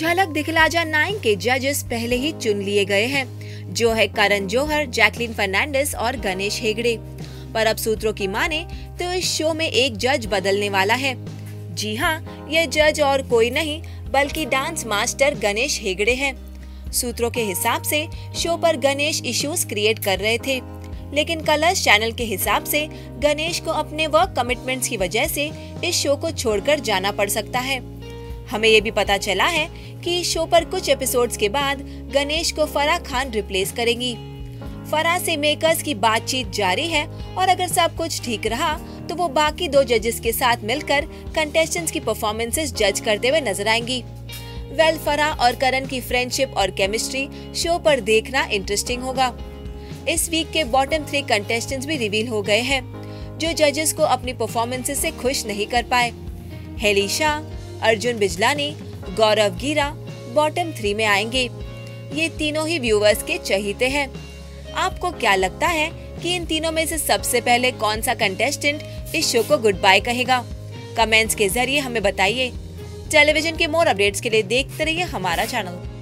झलक दिखला जा नाइन के जजेस पहले ही चुन लिए गए हैं, जो है करण जोहर, जैकलिन फर्नांडिस और गणेश हेगड़े। पर अब सूत्रों की माने तो इस शो में एक जज बदलने वाला है। जी हाँ ये जज और कोई नहीं, बल्कि डांस मास्टर गणेश हेगड़े हैं। सूत्रों के हिसाब से शो पर गणेश इश्यूज़ क्रिएट कर रहे थे, लेकिन कलर्स चैनल के हिसाब से गणेश को अपने वर्क कमिटमेंट्स की वजह से इस शो को छोड़कर जाना पड़ सकता है। हमें ये भी पता चला है कि शो पर कुछ एपिसोड्स के बाद गणेश को फराह खान रिप्लेस करेंगी। फराह से मेकर्स की बातचीत जारी है और अगर सब कुछ ठीक रहा तो वो बाकी दो जजेस के साथ मिलकर कंटेस्टेंट्स की परफॉर्मेंसेस जज करते हुए नज़र आएँगी। वेल फराह और करण की फ्रेंडशिप और केमिस्ट्री शो पर देखना इंटरेस्टिंग होगा। इस वीक के बॉटम थ्री कंटेस्टेंट्स भी रिवील हो गए हैं, जो जजेस को अपनी परफॉर्मेंसेस से खुश नहीं कर पाए। Heli Shah, Arjun Bijlani, Gaurav गीरा bottom three में आएँगे। ये तीनों ही व्यूवर्स के चहीते हैं। आपको क्या लगता है कि इन तीनों में से सबसे पहले कौन सा कंटेस्टेंट इस शो को गुड बाय कहेगा? कमेंट्स के ज़रिए हमें बताइए। टेलीविज़न के मोर अपडेट्स के लिए देखते रहिए हमारा चैनल